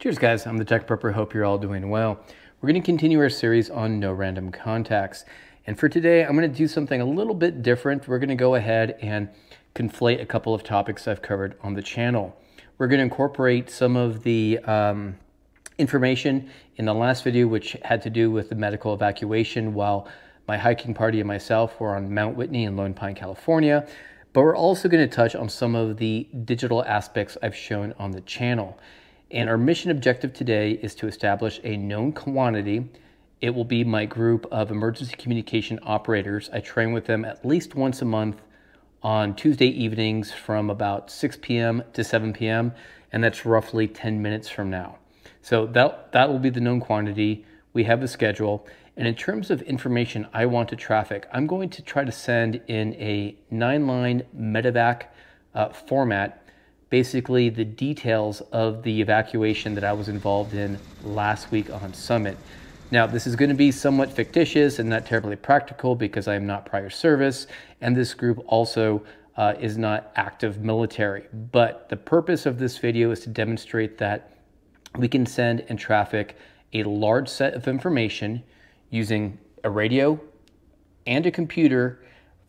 Cheers, guys. I'm the Tech Prepper. Hope you're all doing well. We're going to continue our series on no random contacts. And for today, I'm going to do something a little bit different. We're going to go ahead and conflate a couple of topics I've covered on the channel. We're going to incorporate some of the um, information in the last video, which had to do with the medical evacuation while my hiking party and myself were on Mount Whitney in Lone Pine, California. But we're also going to touch on some of the digital aspects I've shown on the channel. And our mission objective today is to establish a known quantity. It will be my group of emergency communication operators. I train with them at least once a month on Tuesday evenings from about 6 p.m. to 7 p.m. And that's roughly 10 minutes from now. So that, that will be the known quantity. We have a schedule. And in terms of information I want to traffic, I'm going to try to send in a nine line medevac uh, format basically the details of the evacuation that I was involved in last week on Summit. Now, this is going to be somewhat fictitious and not terribly practical because I am not prior service, and this group also uh, is not active military. But the purpose of this video is to demonstrate that we can send and traffic a large set of information using a radio and a computer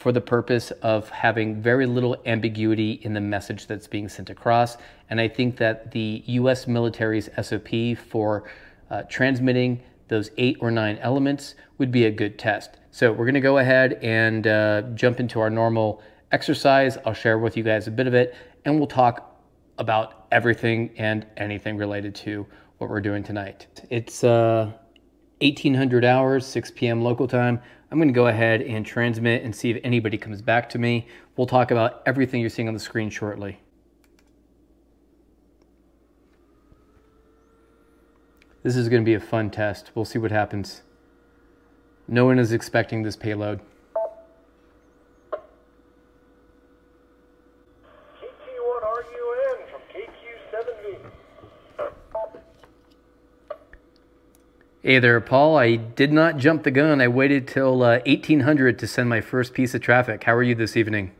for the purpose of having very little ambiguity in the message that's being sent across. And I think that the US military's SOP for uh, transmitting those eight or nine elements would be a good test. So we're gonna go ahead and uh, jump into our normal exercise. I'll share with you guys a bit of it and we'll talk about everything and anything related to what we're doing tonight. It's uh, 1800 hours, 6 p.m. local time. I'm going to go ahead and transmit and see if anybody comes back to me. We'll talk about everything you're seeing on the screen shortly. This is going to be a fun test. We'll see what happens. No one is expecting this payload. Hey there, Paul. I did not jump the gun. I waited till uh, 1800 to send my first piece of traffic. How are you this evening?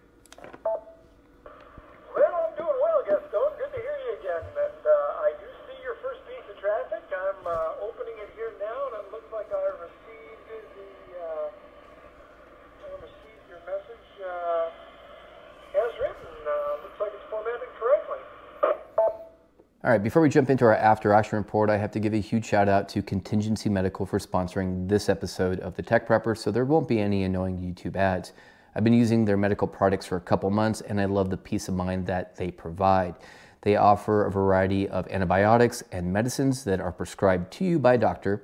All right, before we jump into our after action report, I have to give a huge shout out to Contingency Medical for sponsoring this episode of the Tech Prepper, so there won't be any annoying YouTube ads. I've been using their medical products for a couple months and I love the peace of mind that they provide. They offer a variety of antibiotics and medicines that are prescribed to you by a doctor,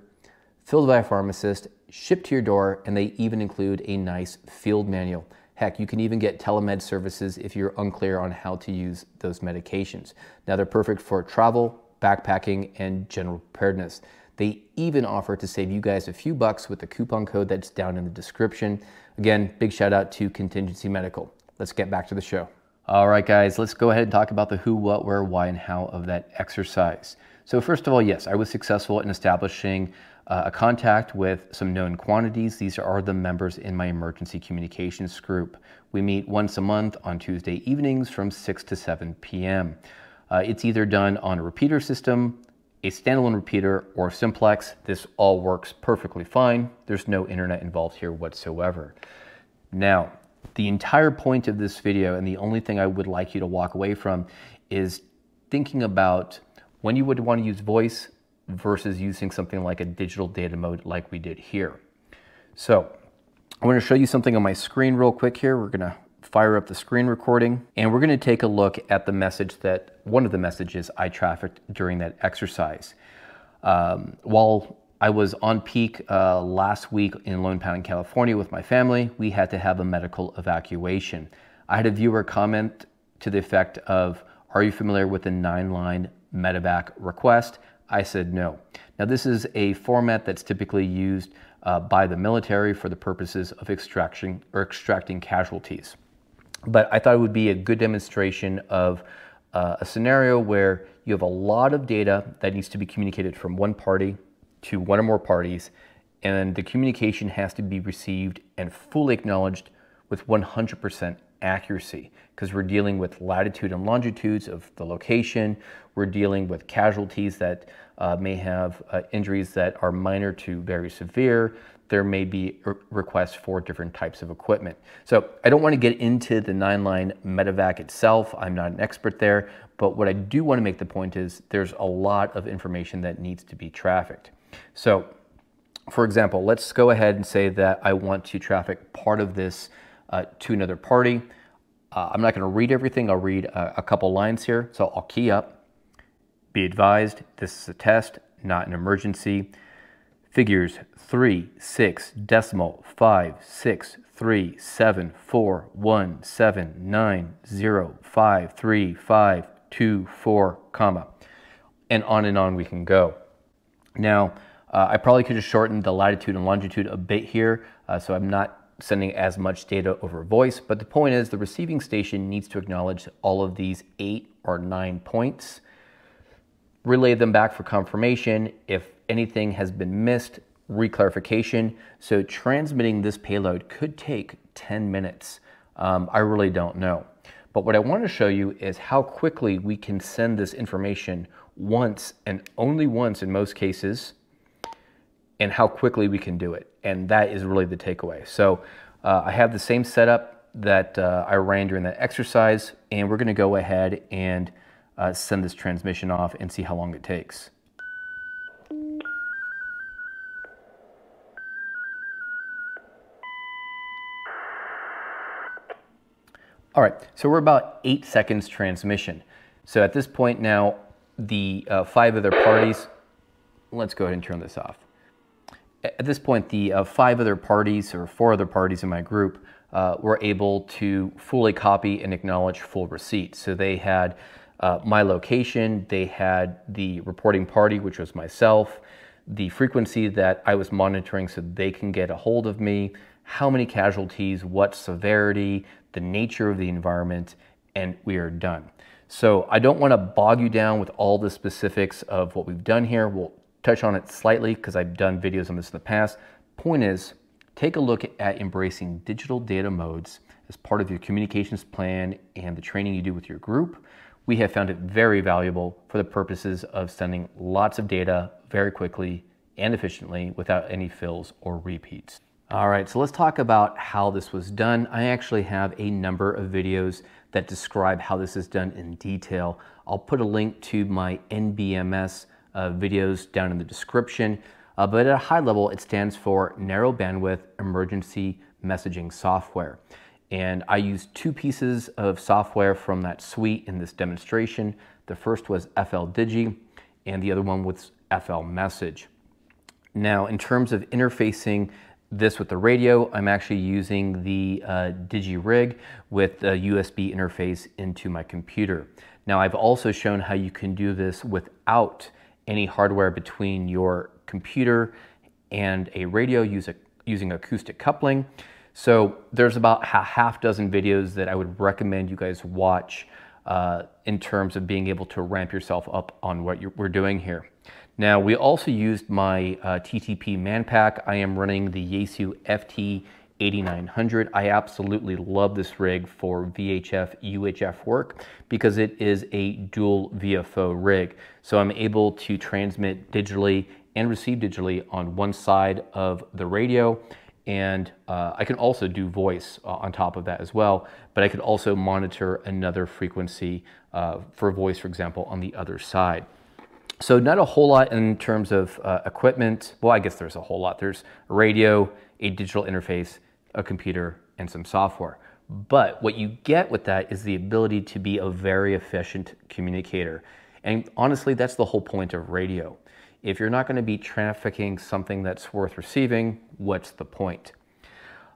filled by a pharmacist, shipped to your door, and they even include a nice field manual. Heck, you can even get telemed services if you're unclear on how to use those medications. Now, they're perfect for travel, backpacking, and general preparedness. They even offer to save you guys a few bucks with the coupon code that's down in the description. Again, big shout out to Contingency Medical. Let's get back to the show. All right, guys, let's go ahead and talk about the who, what, where, why, and how of that exercise. So, first of all, yes, I was successful in establishing uh, a contact with some known quantities. These are the members in my emergency communications group. We meet once a month on Tuesday evenings from 6 to 7 p.m. Uh, it's either done on a repeater system, a standalone repeater, or simplex. This all works perfectly fine. There's no internet involved here whatsoever. Now, the entire point of this video and the only thing I would like you to walk away from is thinking about when you would want to use voice versus using something like a digital data mode like we did here. So I'm going to show you something on my screen real quick here. We're going to fire up the screen recording and we're going to take a look at the message that one of the messages I trafficked during that exercise. Um, while I was on peak uh, last week in Lone Pine, California with my family, we had to have a medical evacuation. I had a viewer comment to the effect of, are you familiar with the nine line medevac request? I said no. Now, this is a format that's typically used uh, by the military for the purposes of extraction or extracting casualties. But I thought it would be a good demonstration of uh, a scenario where you have a lot of data that needs to be communicated from one party to one or more parties, and the communication has to be received and fully acknowledged with 100% accuracy because we're dealing with latitude and longitudes of the location. We're dealing with casualties that uh, may have uh, injuries that are minor to very severe. There may be requests for different types of equipment. So I don't want to get into the nine line medevac itself. I'm not an expert there, but what I do want to make the point is there's a lot of information that needs to be trafficked. So for example, let's go ahead and say that I want to traffic part of this to another party. Uh, I'm not going to read everything. I'll read a, a couple lines here. So I'll key up. Be advised, this is a test, not an emergency. Figures 3, 6, decimal, 5, 6, 3, 7, 4, 1, 7, 9, 0, 5, 3, 5, 2, 4, comma. And on and on we can go. Now, uh, I probably could have shortened the latitude and longitude a bit here, uh, so I'm not sending as much data over voice, but the point is the receiving station needs to acknowledge all of these eight or nine points, relay them back for confirmation. If anything has been missed, reclarification. So transmitting this payload could take 10 minutes. Um, I really don't know. But what I want to show you is how quickly we can send this information once and only once in most cases and how quickly we can do it. And that is really the takeaway. So uh, I have the same setup that uh, I ran during that exercise, and we're gonna go ahead and uh, send this transmission off and see how long it takes. All right, so we're about eight seconds transmission. So at this point now, the uh, five other parties, let's go ahead and turn this off at this point, the uh, five other parties or four other parties in my group uh, were able to fully copy and acknowledge full receipt. So they had uh, my location, they had the reporting party, which was myself, the frequency that I was monitoring so they can get a hold of me, how many casualties, what severity, the nature of the environment, and we are done. So I don't want to bog you down with all the specifics of what we've done here. We'll touch on it slightly because I've done videos on this in the past. Point is, take a look at embracing digital data modes as part of your communications plan and the training you do with your group. We have found it very valuable for the purposes of sending lots of data very quickly and efficiently without any fills or repeats. All right, so let's talk about how this was done. I actually have a number of videos that describe how this is done in detail. I'll put a link to my NBEMS uh, videos down in the description. Uh, but at a high level, it stands for Narrow Bandwidth Emergency Messaging Software. And I used two pieces of software from that suite in this demonstration. The first was FL Digi, and the other one was FL Message. Now, in terms of interfacing this with the radio, I'm actually using the uh, DigiRig with a USB interface into my computer. Now, I've also shown how you can do this without any hardware between your computer and a radio using acoustic coupling. So there's about a half dozen videos that I would recommend you guys watch uh, in terms of being able to ramp yourself up on what we're doing here. Now we also used my uh, TTP Manpack. I am running the Yaesu FT 8900. I absolutely love this rig for VHF, UHF work because it is a dual VFO rig. So I'm able to transmit digitally and receive digitally on one side of the radio. And uh, I can also do voice uh, on top of that as well, but I could also monitor another frequency uh, for voice, for example, on the other side. So not a whole lot in terms of uh, equipment. Well, I guess there's a whole lot. There's a radio, a digital interface, a computer, and some software. But what you get with that is the ability to be a very efficient communicator. And honestly, that's the whole point of radio. If you're not going to be trafficking something that's worth receiving, what's the point?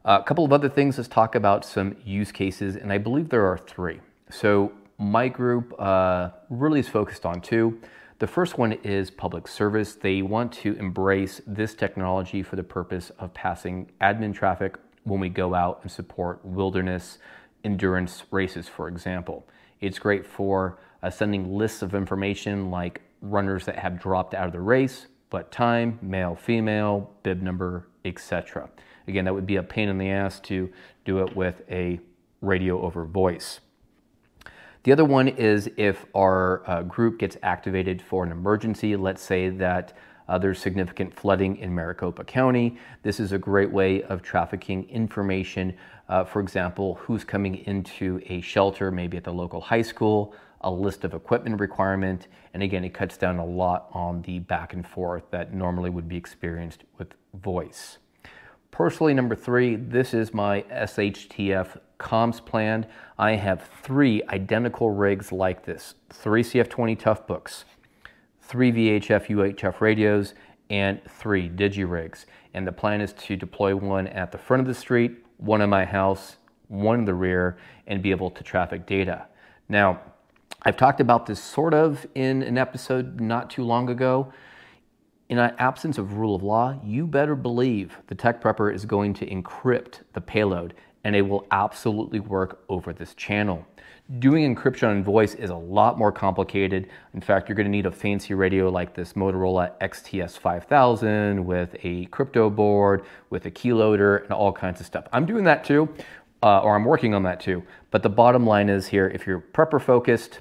a couple of other things, let's talk about some use cases, and I believe there are three. So my group uh, really is focused on two. The first one is public service. They want to embrace this technology for the purpose of passing admin traffic when we go out and support wilderness endurance races, for example. It's great for uh, sending lists of information like runners that have dropped out of the race, but time, male, female, bib number, etc. Again, that would be a pain in the ass to do it with a radio over voice. The other one is if our uh, group gets activated for an emergency, let's say that uh, there's significant flooding in Maricopa County. This is a great way of trafficking information. Uh, for example, who's coming into a shelter, maybe at the local high school, a list of equipment requirement. And again, it cuts down a lot on the back and forth that normally would be experienced with voice. Personally, number three, this is my SHTF comms plan. I have three identical rigs like this, three CF20 Toughbooks, three VHF UHF radios, and three DigiRigs. And the plan is to deploy one at the front of the street, one in my house, one in the rear, and be able to traffic data. Now, I've talked about this sort of in an episode not too long ago. In an absence of rule of law, you better believe the tech prepper is going to encrypt the payload and it will absolutely work over this channel. Doing encryption on voice is a lot more complicated. In fact, you're gonna need a fancy radio like this Motorola XTS 5000 with a crypto board, with a keyloader, and all kinds of stuff. I'm doing that too, uh, or I'm working on that too. But the bottom line is here, if you're prepper focused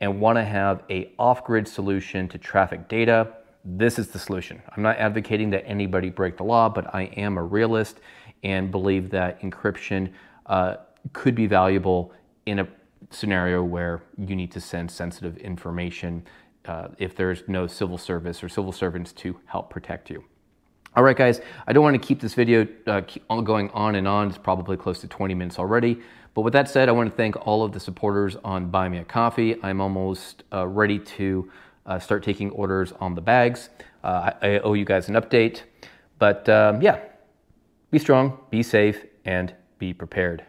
and wanna have a off-grid solution to traffic data, this is the solution. I'm not advocating that anybody break the law, but I am a realist and believe that encryption uh, could be valuable in a scenario where you need to send sensitive information uh, if there's no civil service or civil servants to help protect you. All right, guys, I don't want to keep this video uh, going on and on. It's probably close to 20 minutes already. But with that said, I want to thank all of the supporters on Buy Me a Coffee. I'm almost uh, ready to uh, start taking orders on the bags. Uh, I, I, owe you guys an update. But um, yeah, be strong, be safe, and be prepared.